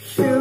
You